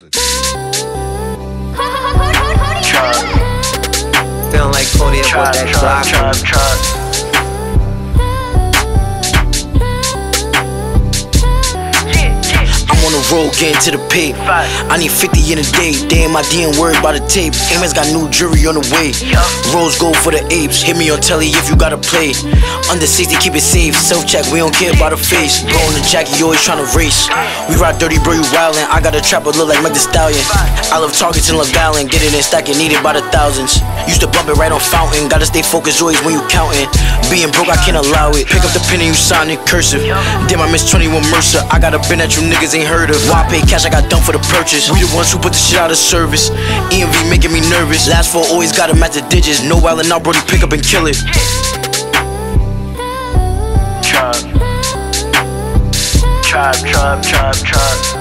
Feeling like Cody with Trap, that Glock. Road getting to the pay. I need 50 in a day. Damn, I didn't worry about the tape. Amos got new jewelry on the way. Rose gold for the apes. Hit me on telly if you gotta play. Under 60, keep it safe. Self check, we don't care about the face. Bro on the jacket, you always tryna race. We ride dirty, bro, you wildin'. I got a trap, trapper look like Meg the Stallion. I love targets and love Gallon. Get it in stack it, needed by the thousands. Used to bump it right on fountain. Gotta stay focused always when you counting. Being broke, I can't allow it. Pick up the pen and you sign it cursive. Damn, I miss 21 Mercer. I got a bin that you niggas ain't heard of. Why pay cash, I got done for the purchase. We the ones who put the shit out of service. EMV making me nervous. Last four always gotta match the digits. No wildin' out, Brody, pick up and kill it. Trap, trap, trap, trap.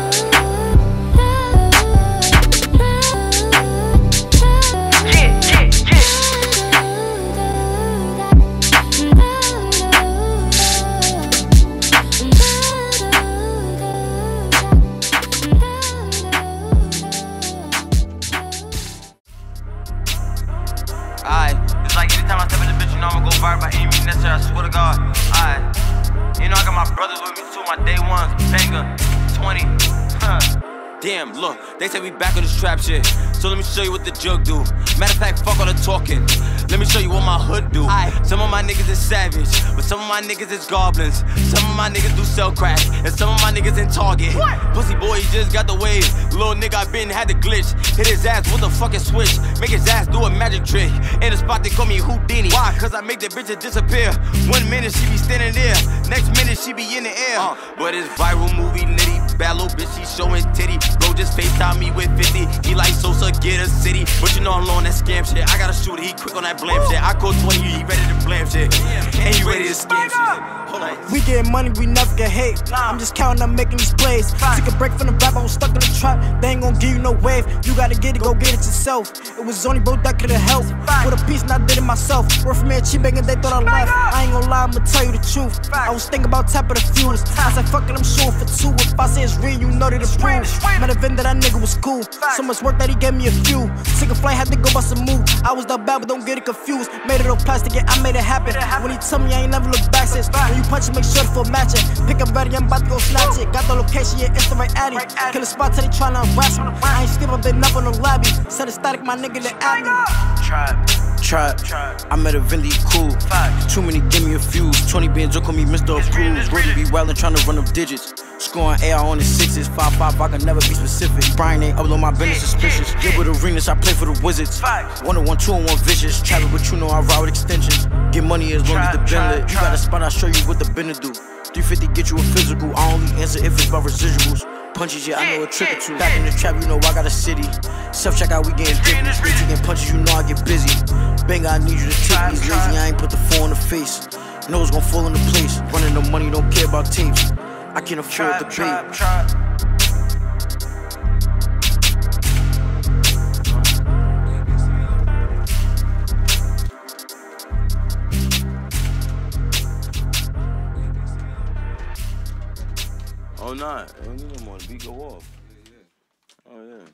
It's like anytime I step in the bitch, you know I'ma go viral by any means necessary, I swear to God. Alright, you know I got my brothers with me too, my day ones, Banga, 20, huh. Damn, look, they say we back on this trap shit. So let me show you what the jug do. Matter of fact, fuck all the talking. Let me show you what my hood do. Aye, some of my niggas is savage, but some of my niggas is goblins. Some of my niggas do sell crack, and some of my niggas in Target. What? Pussy boy, he just got the wave. Little nigga, I been had the glitch. Hit his ass with a fucking switch. Make his ass do a magic trick. In the spot, they call me Houdini. Why? Cause I make the bitch disappear. One minute she be standing there, next minute she be in the air. Uh, but it's viral movie nitty. Bad little bitch, she showing titty. Bro, just FaceTime me with 50. He like Sosa, get a city. But you know I'm low on that scam shit. I got a shooter, he quick on that blam shit. I call 20, he ready to blam shit. And he ready to scam shit. Hold on. We getting money, we never get hate. I'm just counting up making these plays. Take a break from the rap, I was stuck in the trap. They ain't gonna give you no wave. You gotta get it, go get it yourself. It was only bro that could've helped. With a piece, and I did it myself. Work for me at cheap and they thought I left. I ain't gonna lie, I'ma tell you the truth. I was thinking about tapping the fuse. I said, fuck it, I'm shooting for two. If I say it's real, you know that it's proof. Met a vendor, that that nigga was cool. So much work that he gave me a few. Took a flight, had to go bust a move. I was that bad, but don't get it confused. Made it all plastic, yeah, I made it happen. When he tell me I ain't never look back since. When you punch it, make sure the full matching. Pick up ready, I'm about to go snatch it. Got the location, yeah, it's the right addy. Kill a spot till they tryna harass me. I ain't still, been up on the lobby. Set a static, my nigga, the admin. Trap. Trap. Trap. I met a Vindy cool. Too many, give me a fuse. 20 bands, don't call me Mr. Approved. Brody be wildin', tryna run up digits. Scoring AR on the sixes. 5-5, I can never be specific. Brian ain't upload my business suspicious. Get with arenas, I play for the Wizards. Facts. One on one, two on one vicious. Travel, but you know I ride with extensions. Get money as long as the lit. You got a spot, I'll show you what the bin do. 350 get you a physical. I only answer if it's about residuals. Punches, yeah, I know a trick or two. Back in the trap, you know I got a city. Self check out, we getting dippy. Street get punches, you know I get busy. Bang, I need you to take me. Lazy, I ain't put the four in the face. It's gonna fall into place. Running the money, don't care about tapes. I can't afford the Trap, Oh, nah. I don't need no more. The beat go off. Yeah, yeah. Oh, yeah.